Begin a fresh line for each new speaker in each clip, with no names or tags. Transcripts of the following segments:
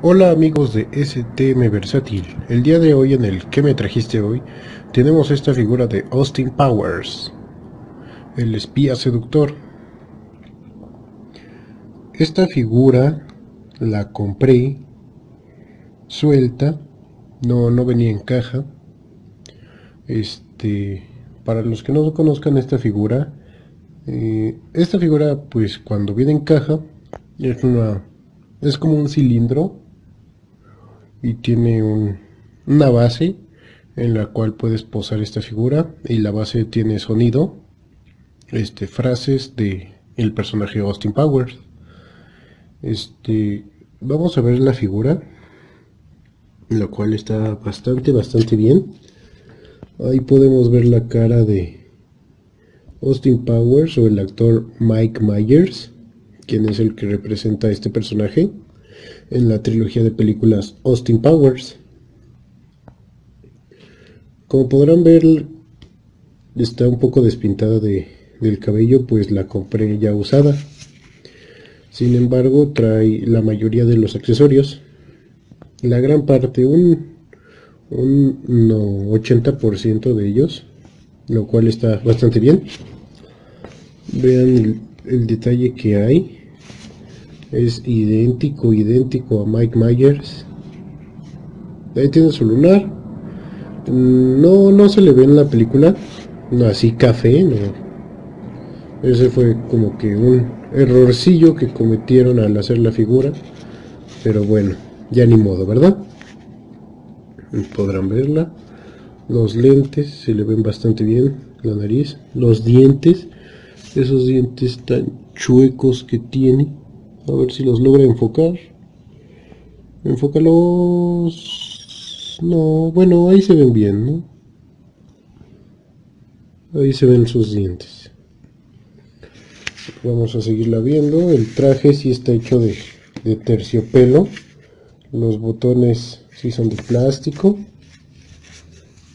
Hola amigos de STM Versátil, el día de hoy en el que me trajiste hoy tenemos esta figura de Austin Powers, el espía seductor. Esta figura la compré suelta, no, no venía en caja. Este, para los que no conozcan esta figura, eh, esta figura pues cuando viene en caja es una es como un cilindro y tiene una base en la cual puedes posar esta figura y la base tiene sonido, este, frases de el personaje Austin Powers. Este, vamos a ver la figura, la cual está bastante, bastante bien. Ahí podemos ver la cara de Austin Powers o el actor Mike Myers, quien es el que representa a este personaje en la trilogía de películas Austin Powers. Como podrán ver, está un poco despintada de, del cabello, pues la compré ya usada. Sin embargo, trae la mayoría de los accesorios. La gran parte, un, un 80% de ellos, lo cual está bastante bien. Vean el detalle que hay es idéntico, idéntico a Mike Myers. Ahí tiene su lunar. No, no se le ve en la película. No, así café, no. Ese fue como que un errorcillo que cometieron al hacer la figura. Pero bueno, ya ni modo, ¿verdad? Podrán verla. Los lentes se le ven bastante bien. La nariz. Los dientes. Esos dientes tan chuecos que tiene. A ver si los logra enfocar. Enfócalos. No, bueno, ahí se ven bien, ¿no? Ahí se ven sus dientes. Vamos a seguirla viendo. El traje sí está hecho de, de terciopelo. Los botones sí son de plástico.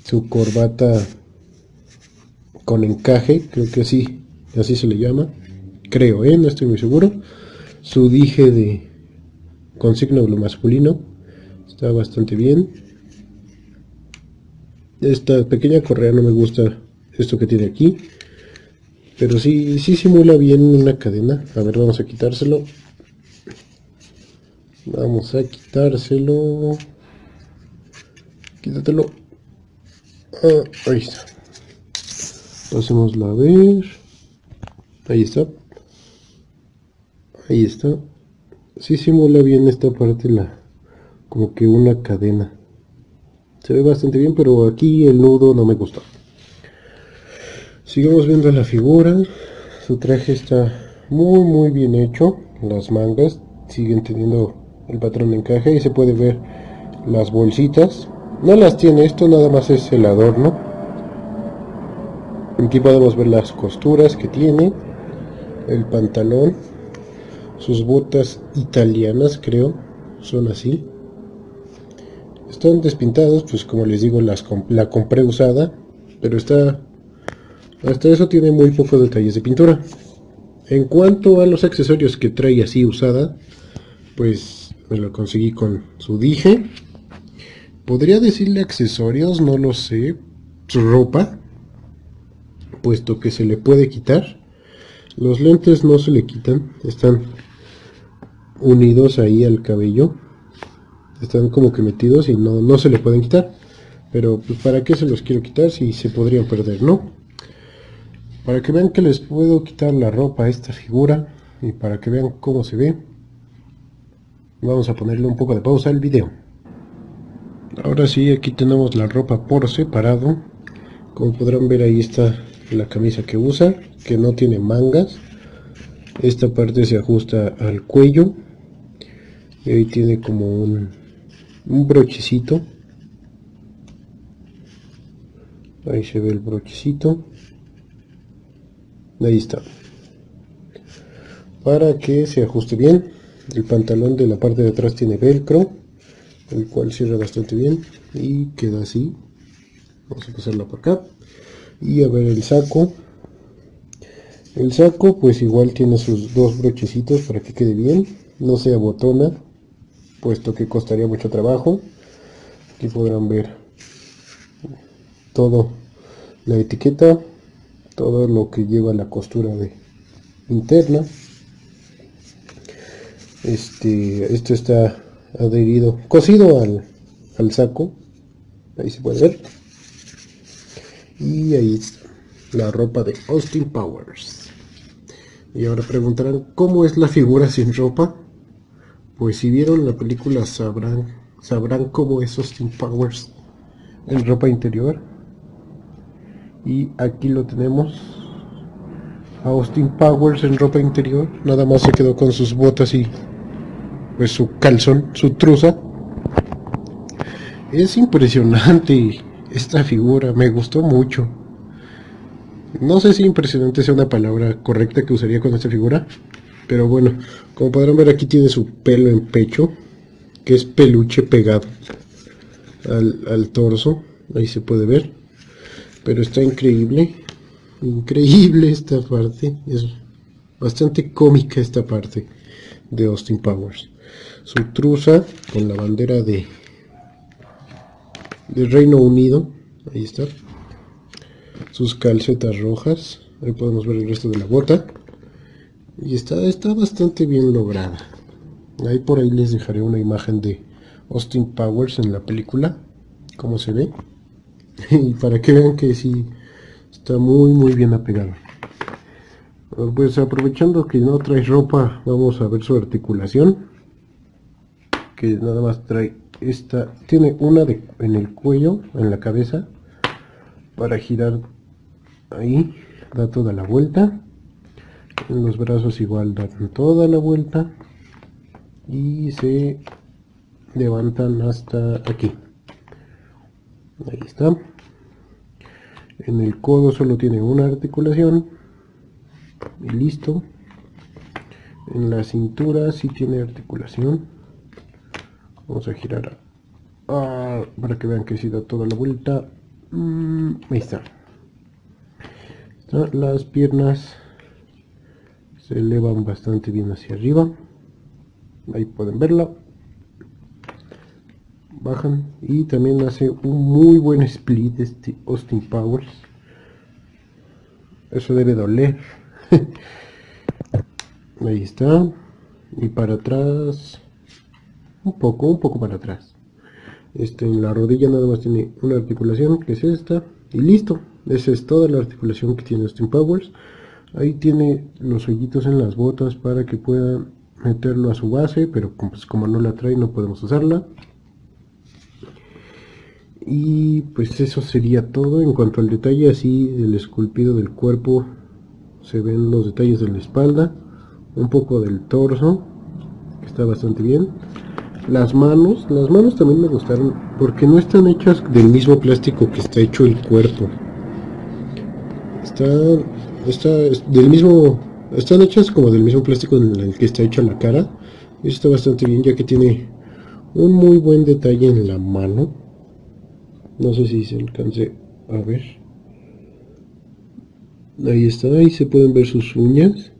Su corbata con encaje, creo que así, así se le llama. Creo, ¿eh? No estoy muy seguro su dije de con signo masculino está bastante bien. Esta pequeña correa no me gusta esto que tiene aquí pero sí, sí simula bien una cadena. A ver vamos a quitárselo. Vamos a quitárselo. Quítatelo. Ah, ahí está. Pasémosla a ver. Ahí está ahí está. Sí simula bien esta parte la como que una cadena. Se ve bastante bien pero aquí el nudo no me gustó sigamos viendo la figura. Su traje está muy muy bien hecho. Las mangas siguen teniendo el patrón de encaje y se puede ver las bolsitas. No las tiene esto nada más es el adorno. Aquí podemos ver las costuras que tiene el pantalón sus botas italianas, creo, son así. Están despintados, pues como les digo, las la compré usada, pero está hasta eso tiene muy pocos detalles de pintura. En cuanto a los accesorios que trae así usada, pues me lo conseguí con su dije. Podría decirle accesorios, no lo sé. Ropa, puesto que se le puede quitar. Los lentes no se le quitan, están unidos ahí al cabello. Están como que metidos y no, no se le pueden quitar. Pero pues para qué se los quiero quitar si se podrían perder, ¿no? Para que vean que les puedo quitar la ropa a esta figura y para que vean cómo se ve. Vamos a ponerle un poco de pausa al video. Ahora sí, aquí tenemos la ropa por separado. Como podrán ver ahí está la camisa que usa, que no tiene mangas. Esta parte se ajusta al cuello y ahí tiene como un, un brochecito. Ahí se ve el brochecito. Ahí está. Para que se ajuste bien el pantalón de la parte de atrás tiene velcro el cual cierra bastante bien y queda así. Vamos a pasarlo por acá y a ver el saco. El saco pues igual tiene sus dos brochecitos para que quede bien no se abotona puesto que costaría mucho trabajo. Aquí podrán ver todo la etiqueta, todo lo que lleva la costura de interna. Este, esto está adherido, cosido al, al saco. Ahí se puede ver. Y ahí está la ropa de Austin Powers. Y ahora preguntarán, ¿cómo es la figura sin ropa? Pues si vieron la película sabrán, sabrán cómo es Austin Powers en ropa interior. Y aquí lo tenemos. Austin Powers en ropa interior. Nada más se quedó con sus botas y pues su calzón, su truza. Es impresionante esta figura, me gustó mucho. No sé si impresionante sea una palabra correcta que usaría con esta figura, pero bueno, como podrán ver aquí tiene su pelo en pecho, que es peluche pegado al, torso, ahí se puede ver, pero está increíble, increíble esta parte, es bastante cómica esta parte de Austin Powers. Su truza con la bandera de del Reino Unido, ahí está sus calcetas rojas. Ahí podemos ver el resto de la bota. Y está, está bastante bien lograda. Ahí por ahí les dejaré una imagen de Austin Powers en la película. Como se ve. y para que vean que sí está muy muy bien apegado. Pues aprovechando que no trae ropa, vamos a ver su articulación. Que nada más trae esta. Tiene una de, en el cuello, en la cabeza. Para girar ahí da toda la vuelta los brazos igual dan toda la vuelta y se levantan hasta aquí. Ahí está. En el codo solo tiene una articulación y listo. En la cintura sí tiene articulación. Vamos a girar para que vean que si da toda la vuelta. Mm, ahí está las piernas elevan bastante bien hacia arriba. Ahí pueden verlo. Bajan y también hace un muy buen split este Austin Powers. Eso debe doler. Ahí está. Y para atrás un poco un poco para atrás. Este en la rodilla nada más tiene una articulación que es esta y listo. Esa es toda la articulación que tiene Austin Powers. Ahí tiene los hoyitos en las botas para que pueda meterlo a su base, pero pues, como no la trae no podemos usarla. Y pues eso sería todo en cuanto al detalle así del esculpido del cuerpo. Se ven los detalles de la espalda, un poco del torso, que está bastante bien. Las manos, las manos también me gustaron porque no están hechas del mismo plástico que está hecho el cuerpo. Está, está del mismo, están hechas como del mismo plástico en el que está hecha la cara. Y está bastante bien ya que tiene un muy buen detalle en la mano. No sé si se alcance a ver. Ahí está, ahí se pueden ver sus uñas.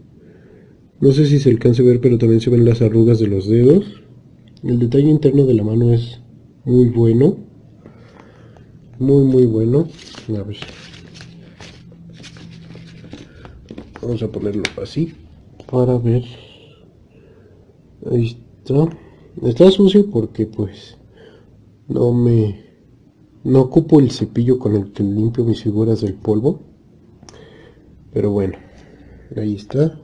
No sé si se alcance a ver, pero también se ven las arrugas de los dedos. El detalle interno de la mano es muy bueno. Muy, muy bueno. A ver. Vamos a ponerlo así. Para ver. Ahí está. Está sucio porque pues no me no ocupo el cepillo con el que limpio mis figuras del polvo. Pero bueno ahí está.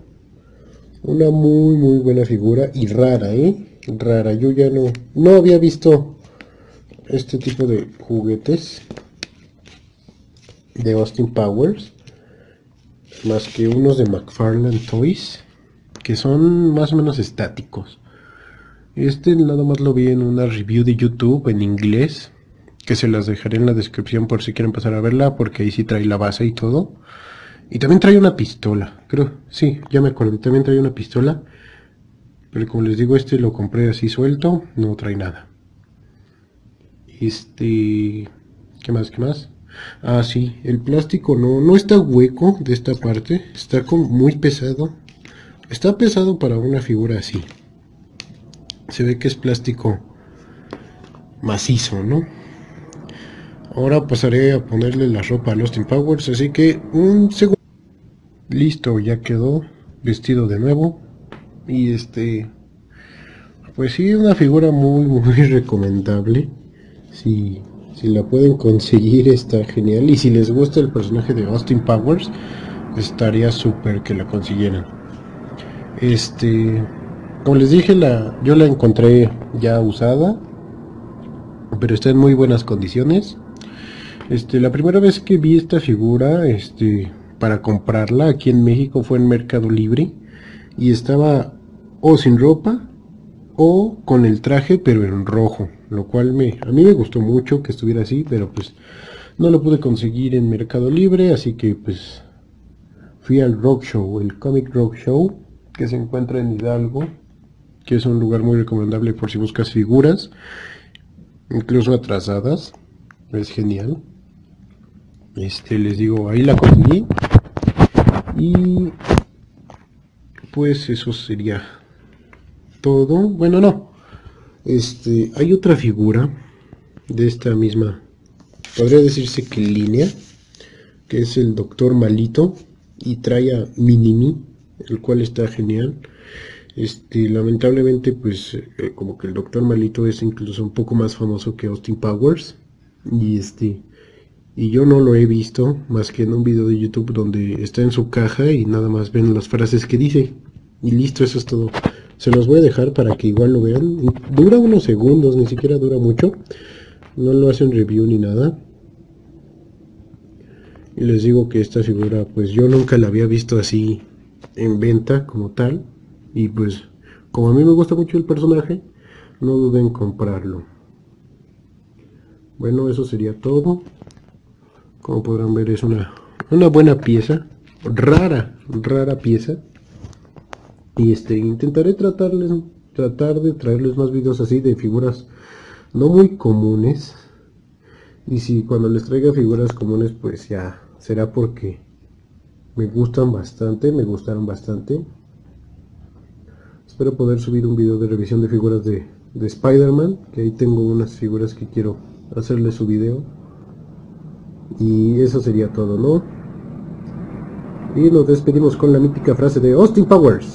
Una muy muy buena figura y rara eh rara. Yo ya no no había visto este tipo de juguetes de Austin Powers más que unos de McFarlane Toys que son más o menos estáticos este nada más lo vi en una review de YouTube en inglés que se las dejaré en la descripción por si quieren pasar a verla porque ahí sí trae la base y todo y también trae una pistola creo, sí, ya me acuerdo también trae una pistola pero como les digo este lo compré así suelto no trae nada este ¿qué más? ¿qué más? Ah, sí, el plástico no, no está hueco de esta parte, está como muy pesado. Está pesado para una figura así. se ve que es plástico macizo, ¿no? Ahora pasaré a ponerle la ropa a Austin Powers, así que un segundo. Listo, ya quedó vestido de nuevo. Y este, pues sí, una figura muy, muy recomendable. Si, si la pueden conseguir está genial. Y si les gusta el personaje de Austin Powers, estaría súper que la consiguieran. Este, como les dije, la, yo la encontré ya usada, pero está en muy buenas condiciones. Este, la primera vez que vi esta figura, este, para comprarla aquí en México fue en Mercado Libre y estaba o sin ropa o con el traje pero en rojo, lo cual me, a mí me gustó mucho que estuviera así, pero pues no lo pude conseguir en Mercado Libre, así que pues fui al Rock Show, el Comic Rock Show, que se encuentra en Hidalgo, que es un lugar muy recomendable por si buscas figuras, incluso atrasadas, es genial. Este les digo ahí la conseguí. Y pues eso sería todo. Bueno no este hay otra figura de esta misma podría decirse que línea que es el doctor malito y trae a minimi el cual está genial este lamentablemente pues eh, como que el doctor malito es incluso un poco más famoso que Austin Powers y este y yo no lo he visto más que en un video de YouTube donde está en su caja y nada más ven las frases que dice. Y listo, eso es todo. Se los voy a dejar para que igual lo vean. Dura unos segundos, ni siquiera dura mucho. No lo hacen review ni nada. Y les digo que esta figura, pues yo nunca la había visto así en venta como tal. Y pues, como a mí me gusta mucho el personaje, no duden en comprarlo. Bueno, eso sería todo como podrán ver es una, una buena pieza rara rara pieza y este intentaré tratarles tratar de traerles más videos así de figuras no muy comunes y si cuando les traiga figuras comunes pues ya será porque me gustan bastante me gustaron bastante espero poder subir un video de revisión de figuras de, de Spider-Man que ahí tengo unas figuras que quiero hacerle su video y eso sería todo, ¿no? Y nos despedimos con la mítica frase de Austin Powers.